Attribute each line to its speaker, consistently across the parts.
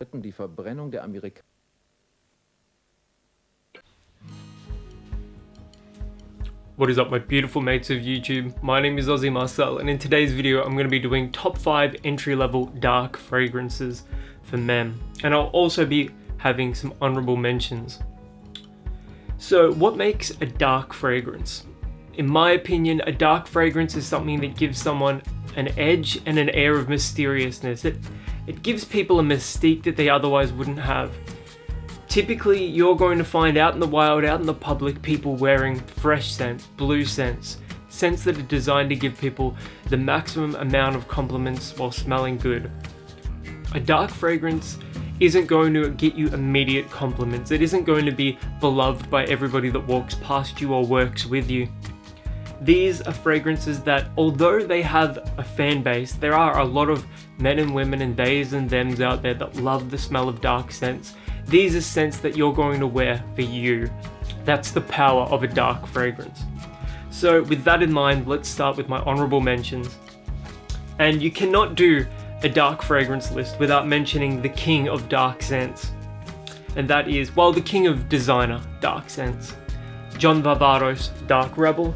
Speaker 1: die Verbrennung der.
Speaker 2: What is up my beautiful mates of YouTube? My name is Aussie Marcel and in today's video I'm going to be doing top 5 entry level dark fragrances for men and I'll also be having some honorable mentions. So what makes a dark fragrance? In my opinion a dark fragrance is something that gives someone an edge and an air of mysteriousness. It, it gives people a mystique that they otherwise wouldn't have. Typically, you're going to find out in the wild, out in the public, people wearing fresh scents, blue scents, scents that are designed to give people the maximum amount of compliments while smelling good. A dark fragrance isn't going to get you immediate compliments. It isn't going to be beloved by everybody that walks past you or works with you. These are fragrances that, although they have a fan base, there are a lot of men and women and theys and thems out there that love the smell of dark scents. These are scents that you're going to wear for you. That's the power of a dark fragrance. So with that in mind, let's start with my honorable mentions. And you cannot do a dark fragrance list without mentioning the king of dark scents. And that is, well, the king of designer dark scents. John Varvatos Dark Rebel,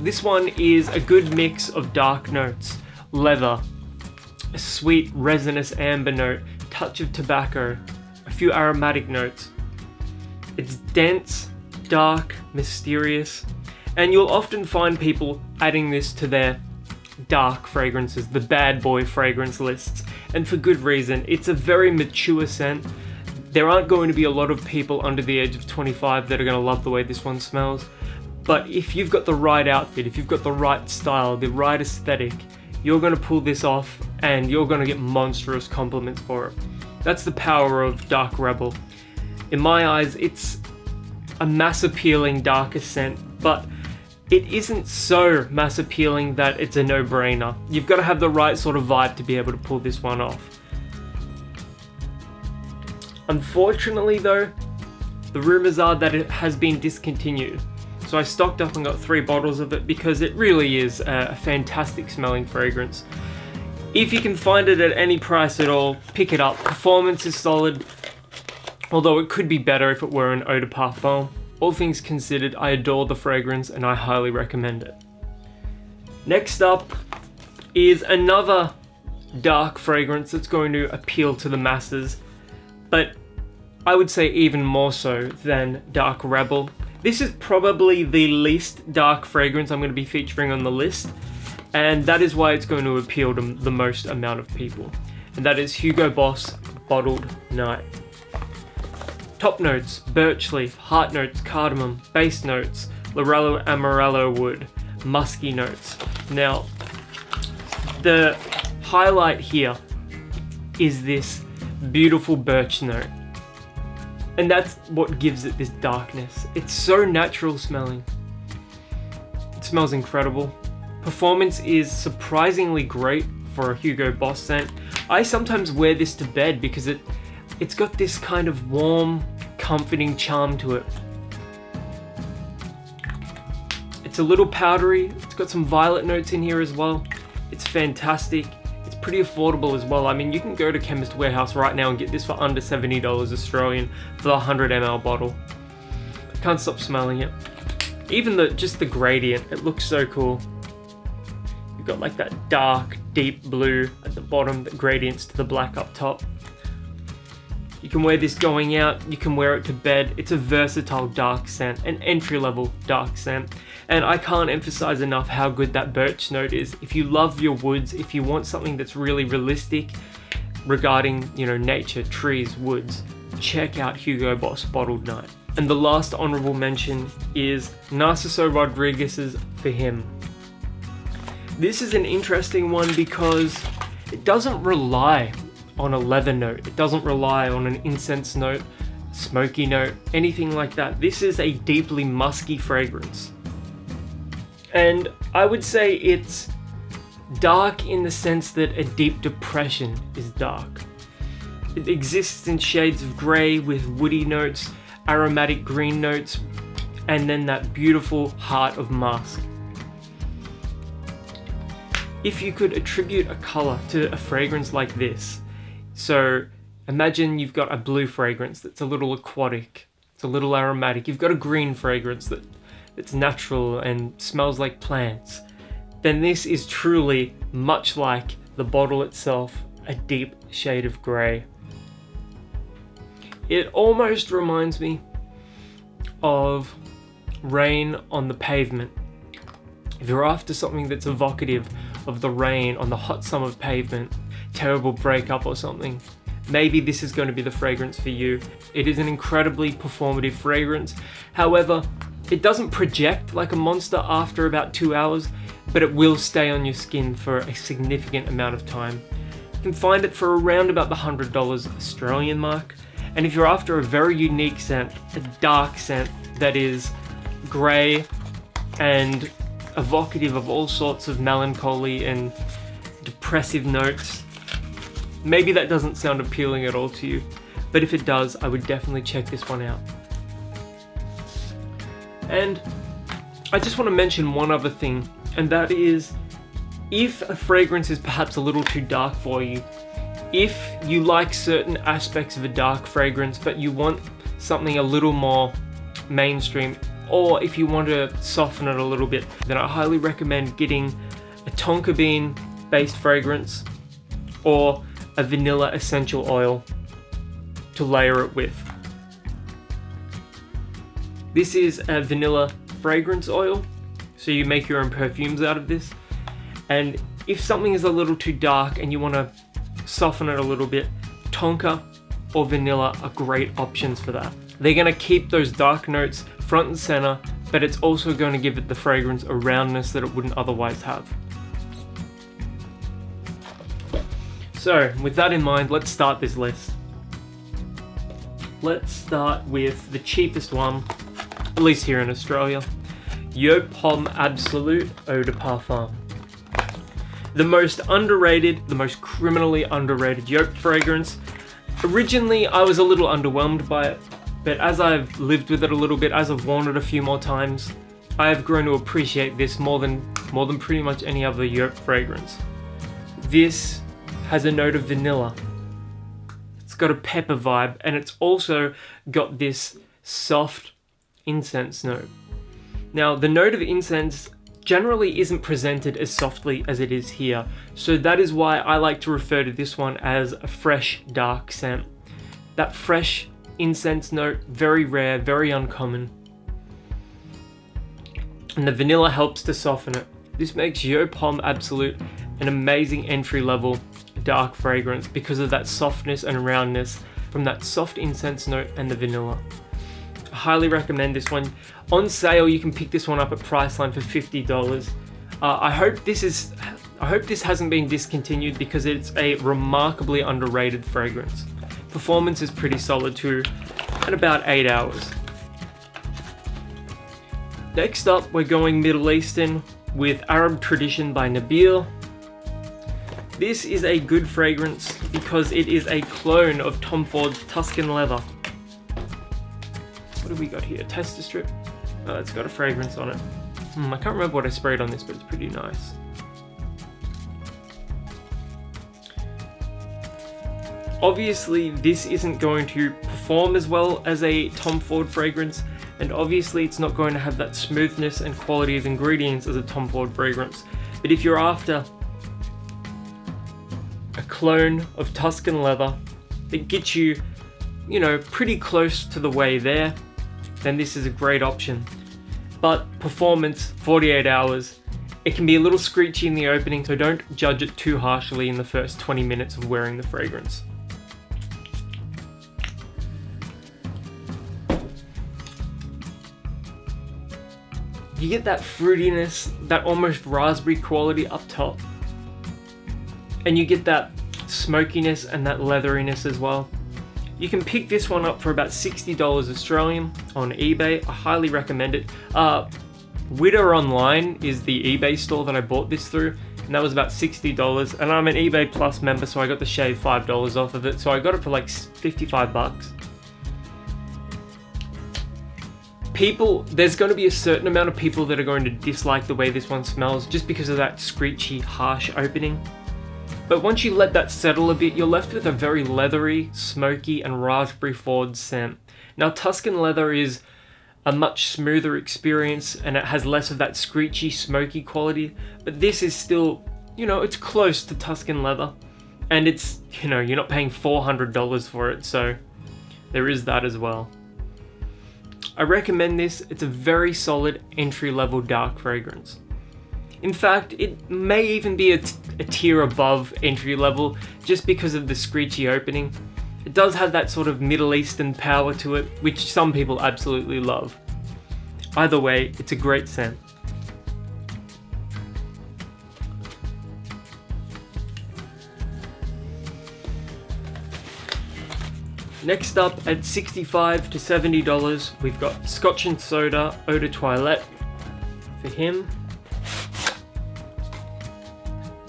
Speaker 2: this one is a good mix of dark notes, leather, a sweet resinous amber note, touch of tobacco, a few aromatic notes. It's dense, dark, mysterious, and you'll often find people adding this to their dark fragrances, the bad boy fragrance lists, and for good reason. It's a very mature scent. There aren't going to be a lot of people under the age of 25 that are going to love the way this one smells. But if you've got the right outfit, if you've got the right style, the right aesthetic, you're going to pull this off and you're going to get monstrous compliments for it. That's the power of Dark Rebel. In my eyes, it's a mass appealing dark scent, but it isn't so mass appealing that it's a no brainer. You've got to have the right sort of vibe to be able to pull this one off. Unfortunately, though, the rumors are that it has been discontinued. So I stocked up and got three bottles of it because it really is a fantastic smelling fragrance. If you can find it at any price at all, pick it up. Performance is solid, although it could be better if it were an eau de parfum. All things considered, I adore the fragrance and I highly recommend it. Next up is another dark fragrance that's going to appeal to the masses, but I would say even more so than Dark Rebel. This is probably the least dark fragrance I'm going to be featuring on the list, and that is why it's going to appeal to the most amount of people. And that is Hugo Boss Bottled Night. Top notes, birch leaf, heart notes, cardamom, base notes, Louro Amarelo wood, musky notes. Now, the highlight here is this beautiful birch note. And that's what gives it this darkness. It's so natural smelling. It smells incredible. Performance is surprisingly great for a Hugo Boss scent. I sometimes wear this to bed because it it's got this kind of warm, comforting charm to it. It's a little powdery, it's got some violet notes in here as well. It's fantastic pretty affordable as well. I mean, you can go to Chemist Warehouse right now and get this for under $70 Australian for the 100ml bottle. Can't stop smelling it. Even the just the gradient, it looks so cool. You've got like that dark, deep blue at the bottom that gradients to the black up top. You can wear this going out, you can wear it to bed. It's a versatile dark scent, an entry level dark scent. And I can't emphasize enough how good that birch note is. If you love your woods, if you want something that's really realistic regarding, you know, nature, trees, woods, check out Hugo Boss Bottled Night. And the last honorable mention is Narciso Rodriguez's For Him. This is an interesting one because it doesn't rely on a leather note. It doesn't rely on an incense note, smoky note, anything like that. This is a deeply musky fragrance. And I would say it's dark in the sense that a deep depression is dark. It exists in shades of grey with woody notes, aromatic green notes, and then that beautiful heart of musk. If you could attribute a colour to a fragrance like this, So imagine you've got a blue fragrance that's a little aquatic, it's a little aromatic. You've got a green fragrance that that's natural and smells like plants. Then this is truly much like the bottle itself, a deep shade of grey. It almost reminds me of rain on the pavement. If you're after something that's evocative of the rain on the hot summer pavement, terrible breakup or something, maybe this is going to be the fragrance for you. It is an incredibly performative fragrance. However, it doesn't project like a monster after about two hours, but it will stay on your skin for a significant amount of time. You can find it for around about the $100 Australian mark. And if you're after a very unique scent, a dark scent that is grey and evocative of all sorts of melancholy and depressive notes, maybe that doesn't sound appealing at all to you. But if it does, I would definitely check this one out. And I just want to mention one other thing, and that is if a fragrance is perhaps a little too dark for you, if you like certain aspects of a dark fragrance but you want something a little more mainstream, or if you want to soften it a little bit, then I highly recommend getting a tonka bean based fragrance or a vanilla essential oil to layer it with. This is a vanilla fragrance oil, so you make your own perfumes out of this. And if something is a little too dark and you want to soften it a little bit, tonka or vanilla are great options for that. They're going to keep those dark notes front and center, but it's also going to give it the fragrance a roundness that it wouldn't otherwise have. So, with that in mind, let's start this list. Let's start with the cheapest one, at least here in Australia. Yeux Pomme Absolute Eau de Parfum. The most underrated, the most criminally underrated Yeux fragrance. Originally, I was a little underwhelmed by it, but as I've lived with it a little bit, as I've worn it a few more times, I have grown to appreciate this more than more than pretty much any other Yeux fragrance. This has a note of vanilla. It's got a pepper vibe, and it's also got this soft incense note. Now, the note of incense generally isn't presented as softly as it is here. So that is why I like to refer to this one as a fresh dark scent. That fresh incense note, very rare, very uncommon. And the vanilla helps to soften it. This makes Yeux Pomme Absolute an amazing entry level dark fragrance because of that softness and roundness from that soft incense note and the vanilla. I highly recommend this one. On sale, you can pick this one up at Priceline for $50. Uh, I hope this is, I hope this hasn't been discontinued because it's a remarkably underrated fragrance. Performance is pretty solid too, at about 8 hours. Next up, we're going Middle Eastern with Arab Tradition by Nabil. This is a good fragrance because it is a clone of Tom Ford's Tuscan Leather. What have we got here? Tester strip. Oh, it's got a fragrance on it. Hmm, I can't remember what I sprayed on this, but it's pretty nice. Obviously, this isn't going to perform as well as a Tom Ford fragrance, and obviously it's not going to have that smoothness and quality of ingredients as a Tom Ford fragrance. But if you're after clone of Tuscan leather that gets you, you know, pretty close to the way there, then this is a great option. But performance, 48 hours, it can be a little screechy in the opening, so don't judge it too harshly in the first 20 minutes of wearing the fragrance. You get that fruitiness, that almost raspberry quality up top. And you get that smokiness and that leatheriness as well. You can pick this one up for about $60 Australian on eBay. I highly recommend it. Uh, Witter Online is the eBay store that I bought this through, and that was about $60. And I'm an eBay Plus member, so I got the shave $5 off of it. So I got it for like 55 bucks. People, there's going to be a certain amount of people that are going to dislike the way this one smells just because of that screechy, harsh opening. But once you let that settle a bit, you're left with a very leathery, smoky, and raspberry forward scent. Now, Tuscan leather is a much smoother experience and it has less of that screechy, smoky quality, but this is still, you know, it's close to Tuscan leather. And it's, you know, you're not paying $400 for it, so there is that as well. I recommend this, it's a very solid entry level dark fragrance. In fact, it may even be a, tier above entry level just because of the screechy opening. It does have that sort of Middle Eastern power to it, which some people absolutely love. Either way, it's a great scent. Next up at 65 to $70, we've got Scotch and Soda Eau de Toilette for him.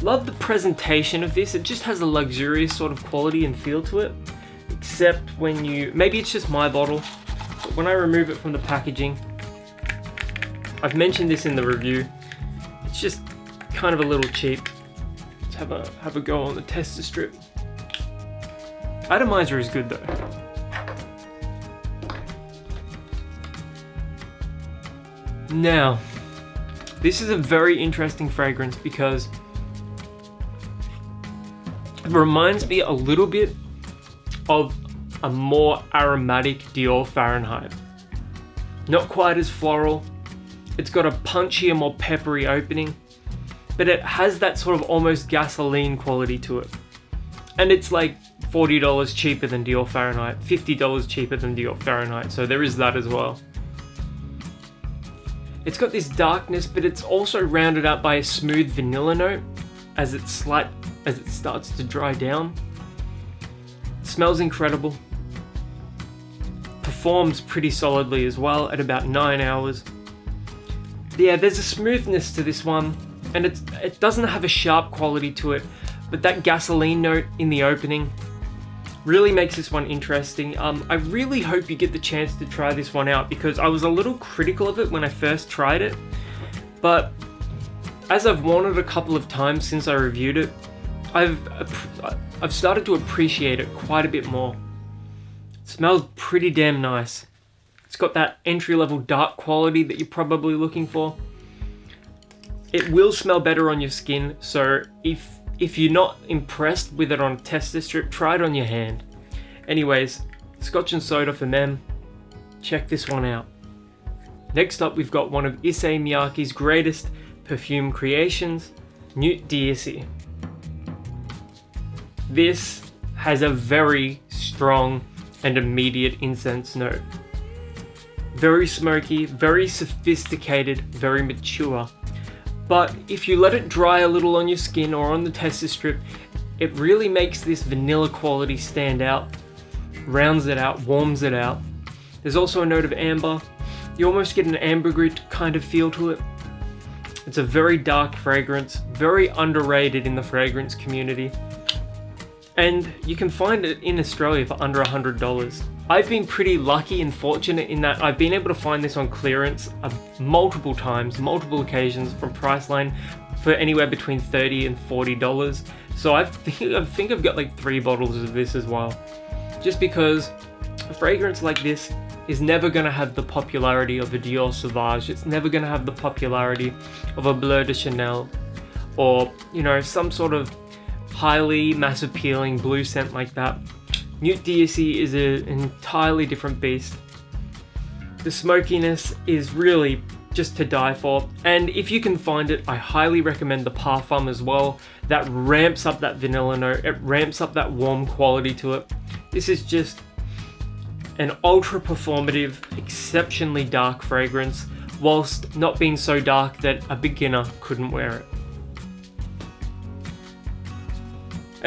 Speaker 2: Love the presentation of this, it just has a luxurious sort of quality and feel to it. Except when you, maybe it's just my bottle, but when I remove it from the packaging, I've mentioned this in the review, it's just kind of a little cheap. Let's have a, have a go on the tester strip. Atomizer is good though. Now, this is a very interesting fragrance because reminds me a little bit of a more aromatic Dior Fahrenheit. Not quite as floral, it's got a punchier, more peppery opening, but it has that sort of almost gasoline quality to it. And it's like $40 cheaper than Dior Fahrenheit, $50 cheaper than Dior Fahrenheit, so there is that as well. It's got this darkness, but it's also rounded out by a smooth vanilla note as its slight as it starts to dry down. Smells incredible. Performs pretty solidly as well at about 9 hours. Yeah, there's a smoothness to this one, and it's, it doesn't have a sharp quality to it, but that gasoline note in the opening really makes this one interesting. Um, I really hope you get the chance to try this one out because I was a little critical of it when I first tried it, but as I've worn it a couple of times since I reviewed it, I've I've started to appreciate it quite a bit more. It smells pretty damn nice. It's got that entry level dark quality that you're probably looking for. It will smell better on your skin, so if if you're not impressed with it on a tester strip, try it on your hand. Anyways, Scotch and Soda for men. Check this one out. Next up, we've got one of Issey Miyake's greatest perfume creations, Nuit d'Issey. This has a very strong and immediate incense note. Very smoky, very sophisticated, very mature. But if you let it dry a little on your skin or on the tester strip, it really makes this vanilla quality stand out, rounds it out, warms it out. There's also a note of amber. You almost get an ambergris kind of feel to it. It's a very dark fragrance, very underrated in the fragrance community. And you can find it in Australia for under $100. I've been pretty lucky and fortunate in that I've been able to find this on clearance uh, multiple times, multiple occasions from Priceline for anywhere between 30 and $40. So I've, I think I've got like three bottles of this as well. Just because a fragrance like this is never going to have the popularity of a Dior Sauvage. It's never going to have the popularity of a Bleu de Chanel or, you know, some sort of highly mass appealing blue scent like that. Nuit d'Issey is a, an entirely different beast. The smokiness is really just to die for, and if you can find it, I highly recommend the Parfum as well. That ramps up that vanilla note, it ramps up that warm quality to it. This is just an ultra performative, exceptionally dark fragrance, whilst not being so dark that a beginner couldn't wear it.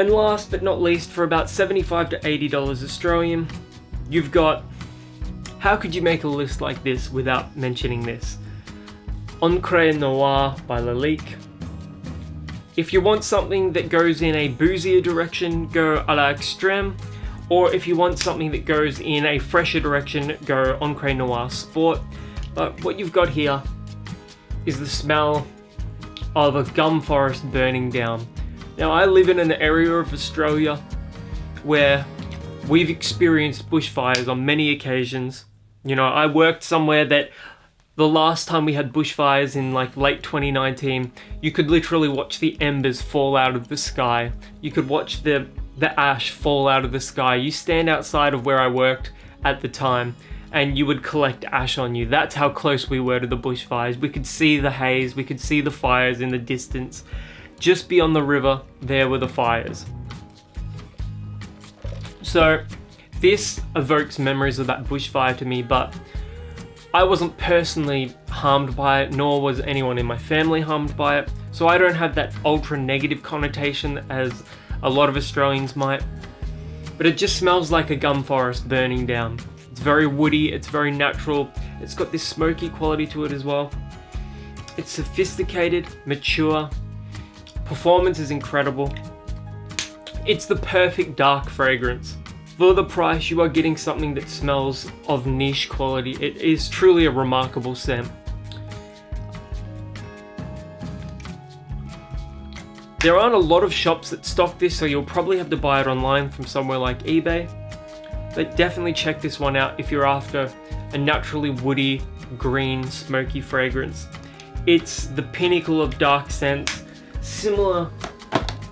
Speaker 2: And last but not least, for about 75 to $80 Australian, you've got how could you make a list like this without mentioning this? Encre Noir by Lalique. If you want something that goes in a boozier direction, go a la extreme. Or if you want something that goes in a fresher direction, go Encre Noir Sport. But what you've got here is the smell of a gum forest burning down. Now I live in an area of Australia where we've experienced bushfires on many occasions. You know, I worked somewhere that the last time we had bushfires in like late 2019, you could literally watch the embers fall out of the sky. You could watch the, the ash fall out of the sky. You stand outside of where I worked at the time and you would collect ash on you. That's how close we were to the bushfires. We could see the haze, we could see the fires in the distance. Just beyond the river, there were the fires. So this evokes memories of that bushfire to me, but I wasn't personally harmed by it, nor was anyone in my family harmed by it, so I don't have that ultra negative connotation as a lot of Australians might. But it just smells like a gum forest burning down. It's very woody, it's very natural, it's got this smoky quality to it as well. It's sophisticated, mature, performance is incredible. It's the perfect dark fragrance. For the price, you are getting something that smells of niche quality. It is truly a remarkable scent. There aren't a lot of shops that stock this, so you'll probably have to buy it online from somewhere like eBay. But definitely check this one out if you're after a naturally woody, green, smoky fragrance. It's the pinnacle of dark scents, similar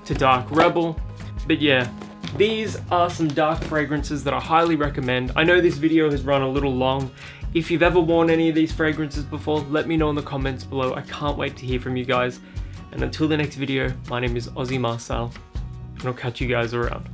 Speaker 2: to Dark Rebel. But yeah, these are some dark fragrances that I highly recommend. I know this video has run a little long. If you've ever worn any of these fragrances before, let me know in the comments below. I can't wait to hear from you guys. And until the next video, my name is Aussie Marcel, and I'll catch you guys around.